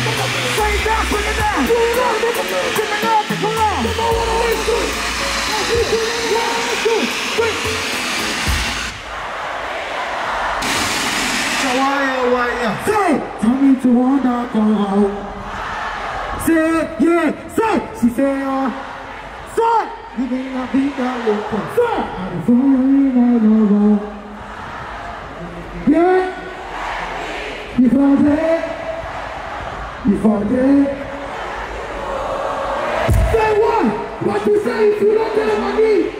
Bring it down, bring it down. Bring it up, bring it up. Bring it up, bring it up. Come on, one, two, one, two, three. why, Hawaii. Say, tell me to wanna go home. Say, yeah, say. She say, uh, say. You may not be that local. Say, I'm falling all over. Yeah. You fall there. You forget? Say what? What you say if you don't get money?